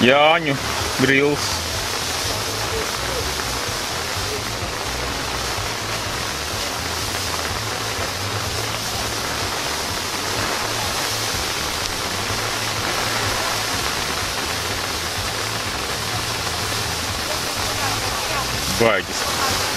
Яню Грилс. Байдис.